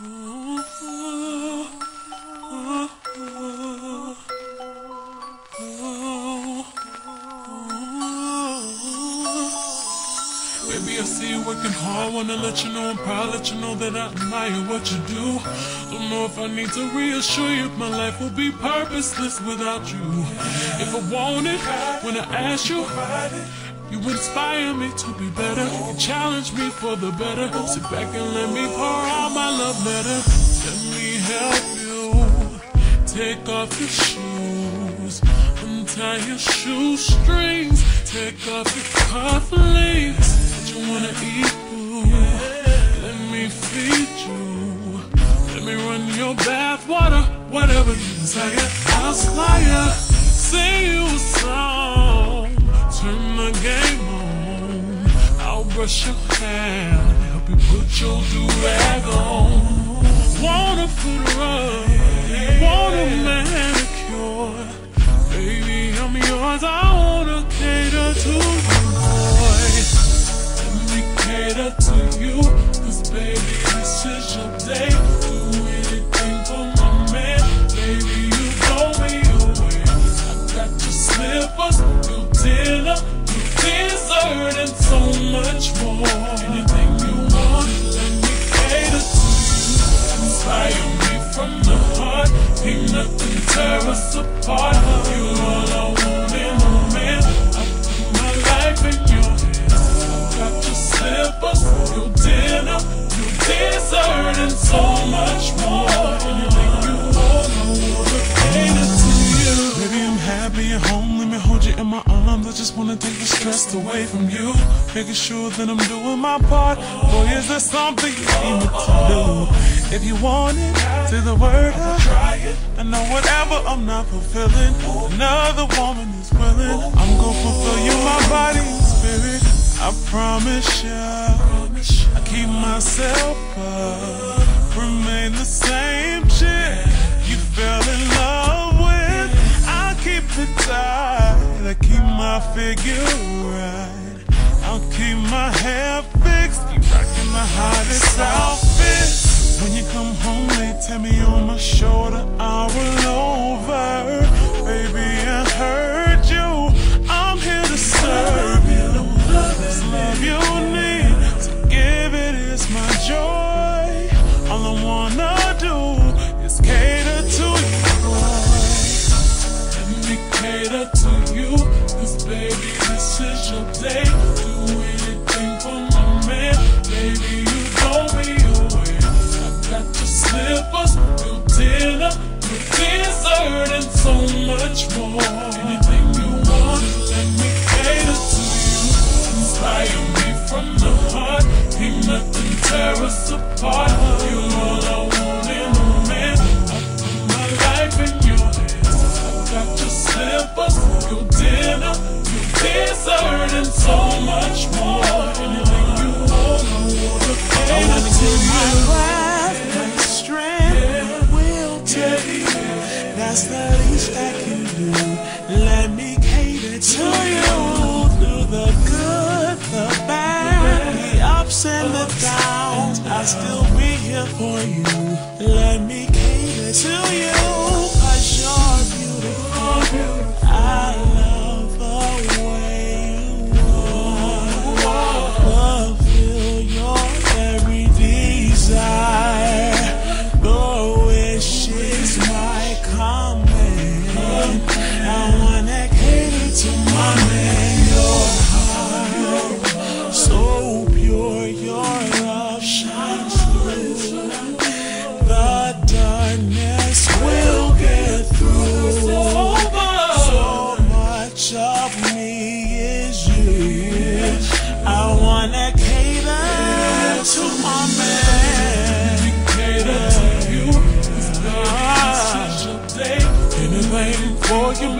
Baby, I see you working hard, wanna let you know I'm proud, let you know that I admire what you do. Don't know if I need to reassure you, my life will be purposeless without you. If I want it, when I ask you, you inspire me to be better. You challenge me for the better. Sit back and let me pour out my love letter. Let me help you. Take off your shoes. Untie your shoestrings. Take off your cufflinks. What you wanna eat, boo? Let me feed you. Let me run your bath water. Whatever you desire, I'll slide. Brush your hair. Help you put your do-rag on. Wanna a foot rub. Tear us apart. You all I want in a man. I put my life in your hands. Got your slippers, your dinner, your dessert, and so much more. Anything you want, I wanna cater to you. Baby, I'm happy at home. Me hold you in my arms. I just wanna take the stress away from you. Making sure that I'm doing my part. Boy, is there something you need me to do? If you want it, say the word. I know whatever I'm not fulfilling, another woman is willing. I'm gonna fulfill you, my body and spirit. I promise you I keep myself up, remain the same chick I keep my figure right. I'll keep my hair fixed, keep rocking the hottest outfits. When you come home, they tell me on my shoulder cater to you, cause baby, this is your day. Do anything for my man, baby, you blow me away. I got your slippers, your dinner, your dessert, and so much more. Anything you want, let me cater to you. Inspire That's the least I can do. Let me cater to you through the good, the bad, the ups and the downs. I'll still be here for you. Let me cater to you, For you,